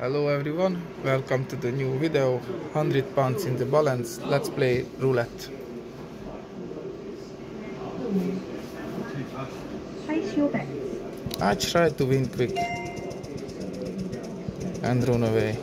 Hello everyone, welcome to the new video 100 pounds in the balance, let's play roulette. Place your bets. I try to win quick and run away.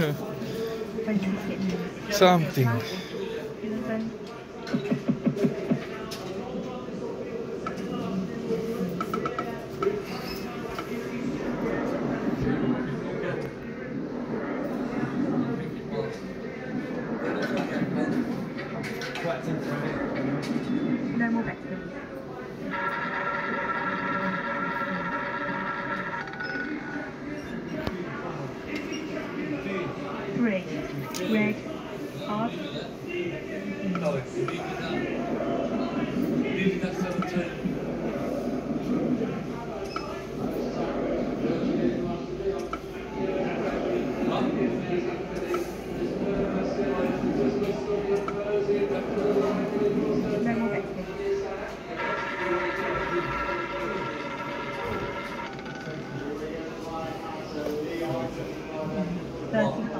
Something. Red. Hard. No more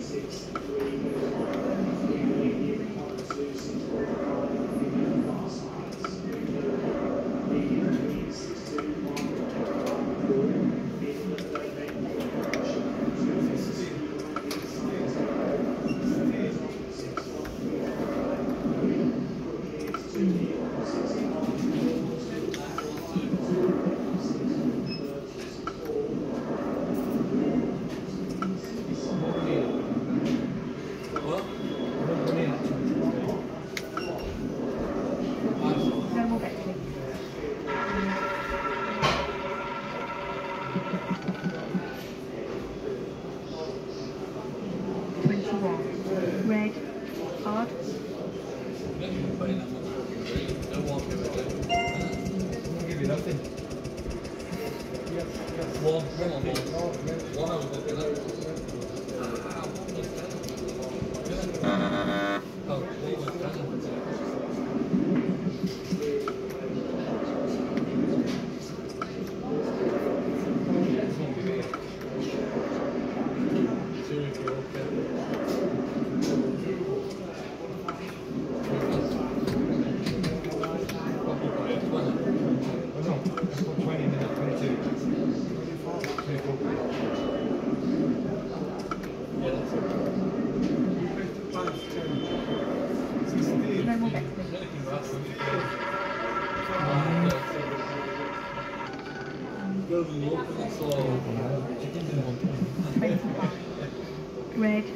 six, Nothing. One, one, one. One, I was looking at. Red.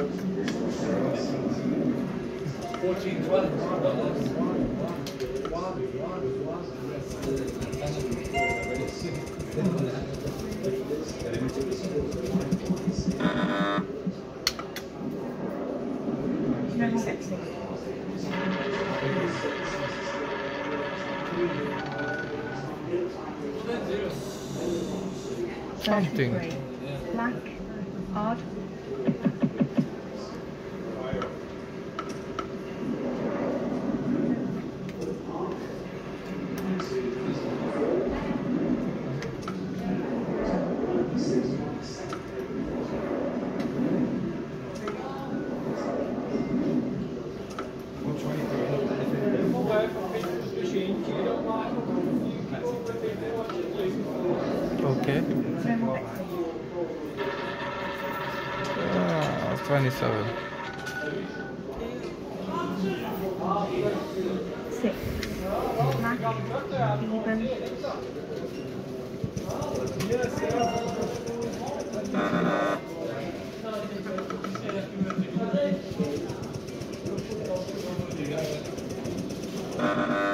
No more betting. Ah, 27. Six. Black. Even. No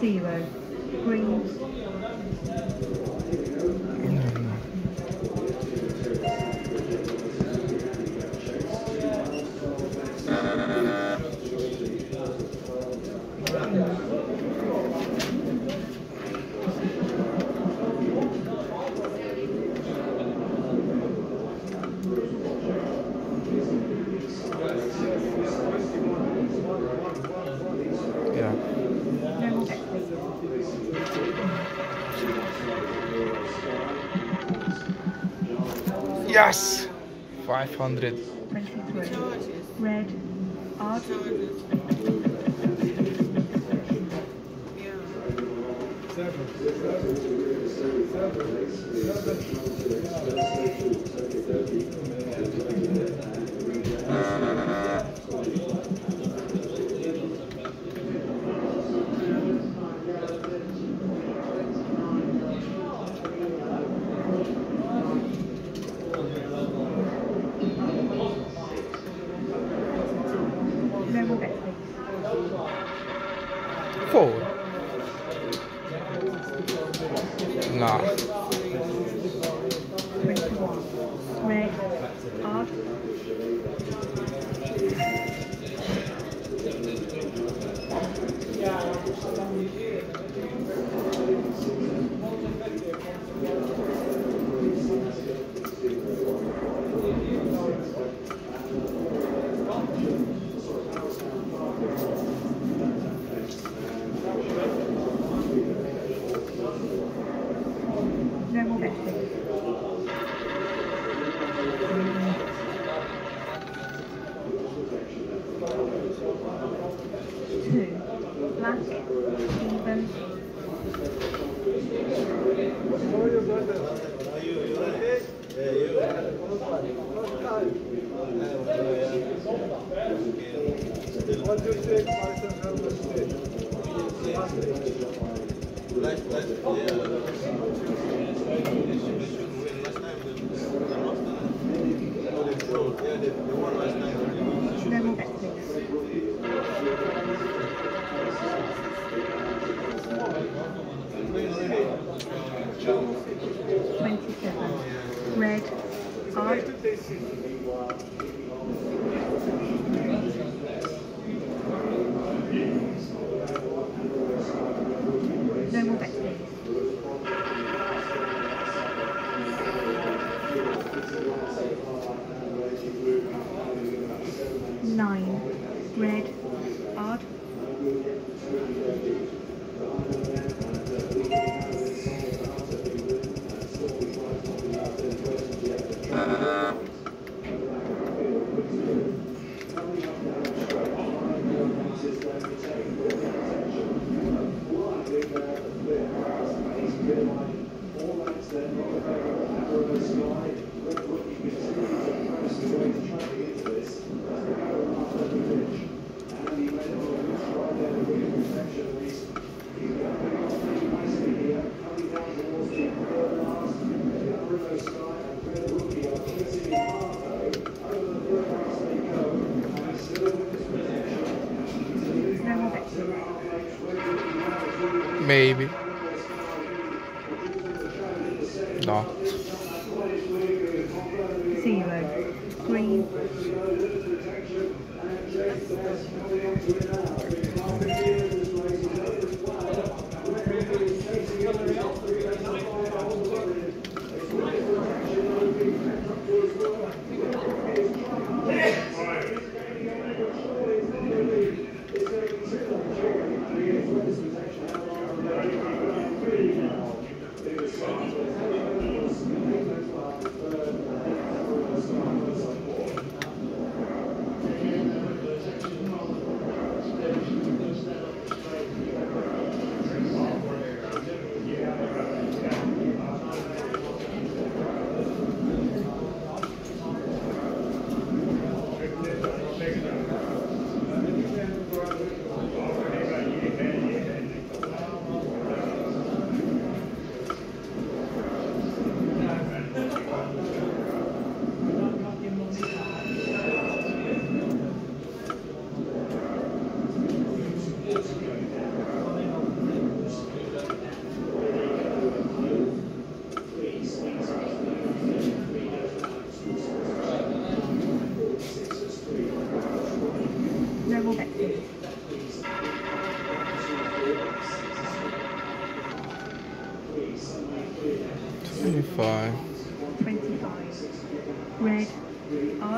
Zero. Green. Yeah. No more betting. Yes! 500. Red. Odd. No ます。Nine. Red, Art, Level uh, Not.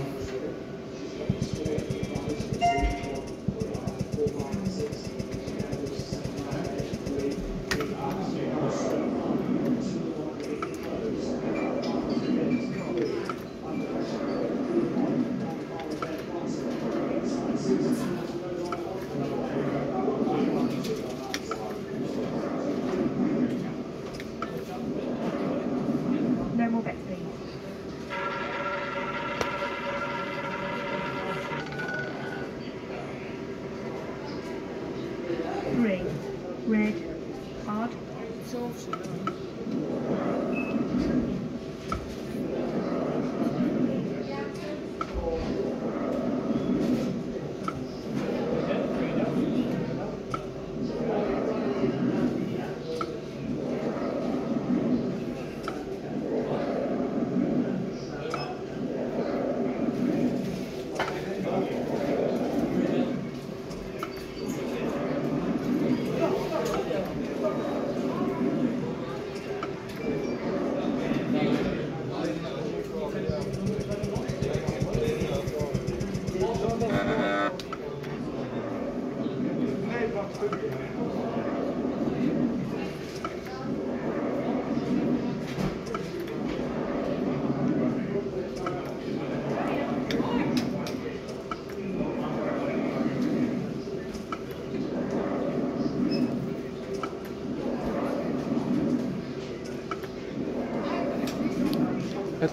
Red, Art,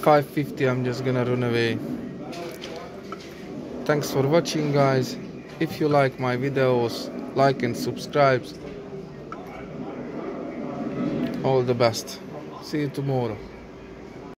5.50 I'm just gonna run away. Thanks for watching guys. If you like my videos, like and subscribe. All the best. See you tomorrow.